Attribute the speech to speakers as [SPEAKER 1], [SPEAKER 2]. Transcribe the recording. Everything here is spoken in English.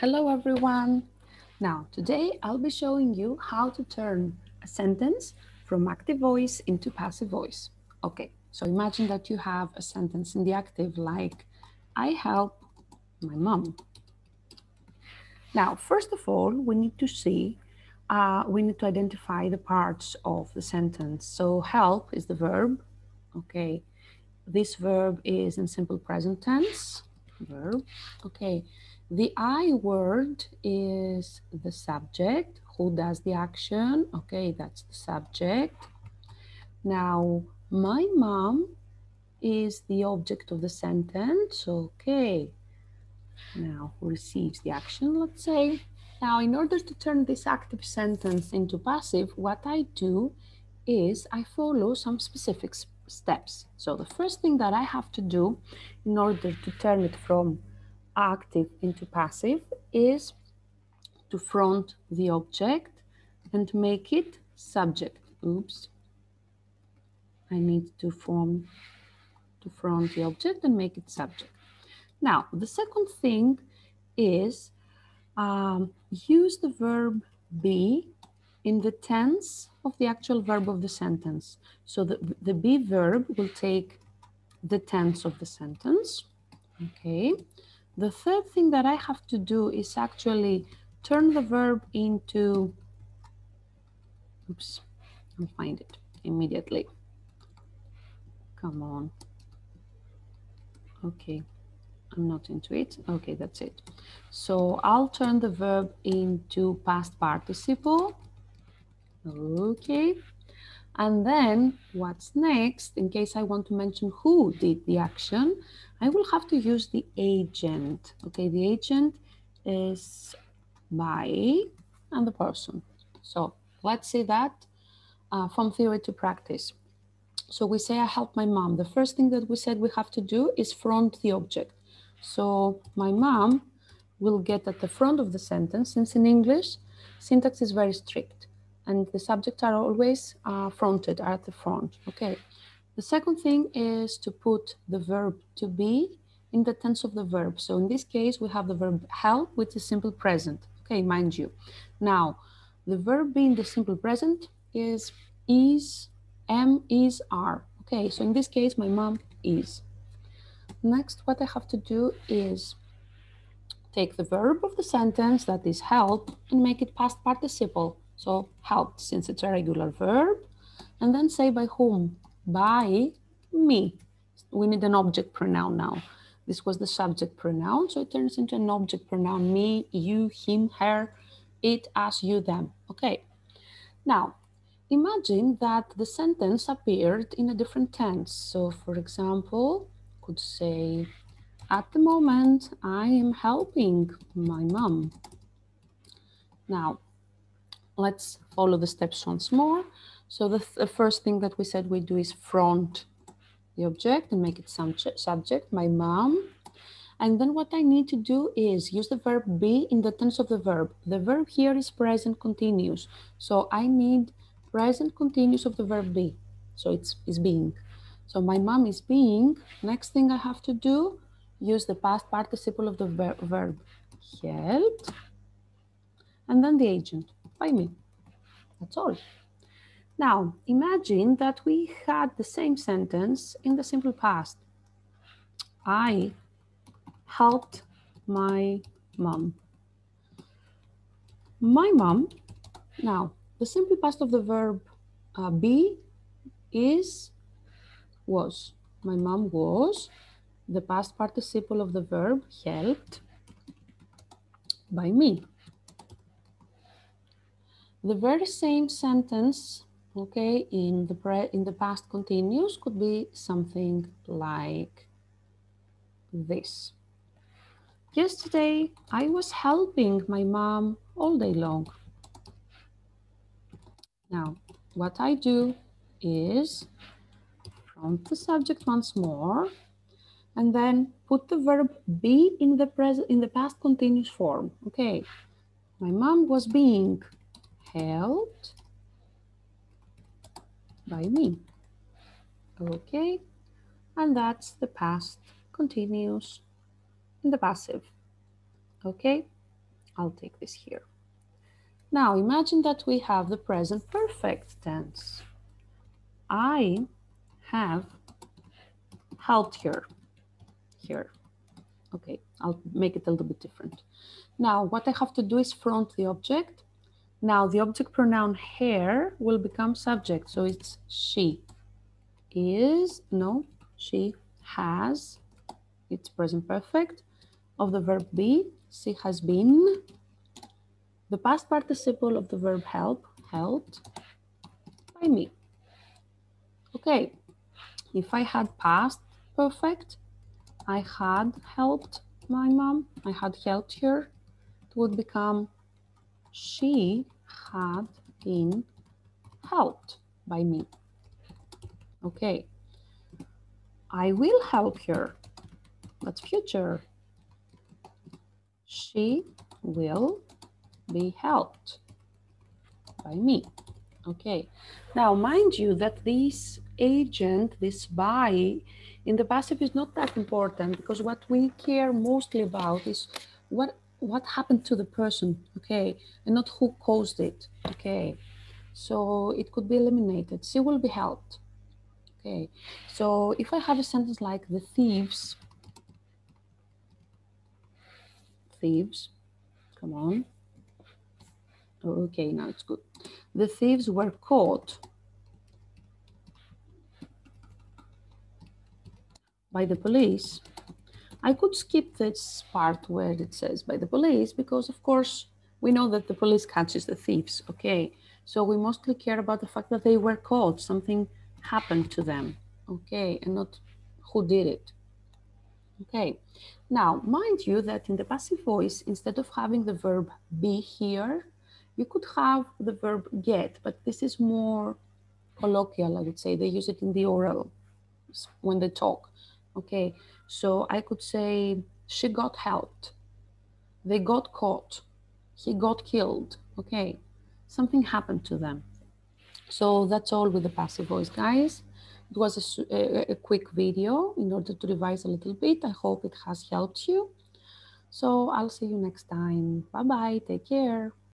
[SPEAKER 1] Hello everyone. Now today I'll be showing you how to turn a sentence from active voice into passive voice. Okay, so imagine that you have a sentence in the active like, I help my mom. Now, first of all, we need to see, uh, we need to identify the parts of the sentence. So help is the verb. Okay, this verb is in simple present tense, verb. Okay, the I word is the subject. Who does the action? Okay, that's the subject. Now, my mom is the object of the sentence. Okay. Now, who receives the action, let's say. Now, in order to turn this active sentence into passive, what I do is I follow some specific steps. So the first thing that I have to do in order to turn it from active into passive is to front the object and make it subject. Oops. I need to form to front the object and make it subject. Now, the second thing is um, use the verb be in the tense of the actual verb of the sentence. So the, the be verb will take the tense of the sentence. Okay. The third thing that I have to do is actually turn the verb into, oops, I'll find it immediately. Come on. Okay, I'm not into it. Okay, that's it. So I'll turn the verb into past participle. Okay. And then what's next, in case I want to mention who did the action, I will have to use the agent. Okay, the agent is by and the person. So let's see that uh, from theory to practice. So we say I help my mom. The first thing that we said we have to do is front the object. So my mom will get at the front of the sentence, since in English, syntax is very strict and the subject are always uh, fronted, are at the front, okay? The second thing is to put the verb to be in the tense of the verb. So in this case, we have the verb help, which is simple present. Okay, mind you. Now, the verb being the simple present is is, am, is, are. Okay, so in this case, my mom is. Next, what I have to do is take the verb of the sentence, that is help, and make it past participle. So helped, since it's a regular verb. And then say by whom? by me. We need an object pronoun now. This was the subject pronoun, so it turns into an object pronoun, me, you, him, her, it, us, you, them. Okay. Now, imagine that the sentence appeared in a different tense. So for example, could say, at the moment, I am helping my mom. Now, let's follow the steps once more. So the, th the first thing that we said we do is front the object and make it subject, my mom. And then what I need to do is use the verb be in the tense of the verb. The verb here is present continuous. So I need present continuous of the verb be. So it's, it's being. So my mom is being. Next thing I have to do, use the past participle of the ver verb helped. And then the agent, by me. That's all. Now, imagine that we had the same sentence in the simple past. I helped my mom. My mom, now, the simple past of the verb uh, be is was. My mom was. The past participle of the verb helped by me. The very same sentence okay, in the, in the past continuous could be something like this. Yesterday, I was helping my mom all day long. Now, what I do is front the subject once more and then put the verb be in the present in the past continuous form. Okay. My mom was being helped by me. Okay, and that's the past continuous in the passive. Okay, I'll take this here. Now imagine that we have the present perfect tense. I have helped her here. Okay, I'll make it a little bit different. Now what I have to do is front the object. Now the object pronoun her will become subject. So it's she is, no, she has, it's present perfect of the verb be, she has been. The past participle of the verb help, helped by me. Okay, if I had past perfect, I had helped my mom, I had helped her, it would become she had been helped by me. Okay, I will help her. That's future. She will be helped by me. Okay, now mind you that this agent, this by, in the passive is not that important because what we care mostly about is what what happened to the person, okay, and not who caused it, okay. So it could be eliminated. She will be helped. Okay, so if I have a sentence like the thieves, thieves, come on. Oh, okay, now it's good. The thieves were caught by the police. I could skip this part where it says by the police because of course we know that the police catches the thieves, okay? So we mostly care about the fact that they were caught, something happened to them, okay, and not who did it. Okay, now mind you that in the passive voice, instead of having the verb be here, you could have the verb get, but this is more colloquial, I would say. They use it in the oral when they talk. Okay, so I could say she got helped, they got caught, he got killed. Okay, something happened to them. So that's all with the passive voice, guys. It was a, a, quick video in order to revise a little bit. I hope it has helped you. So I'll see you next time. Bye-bye. Take care.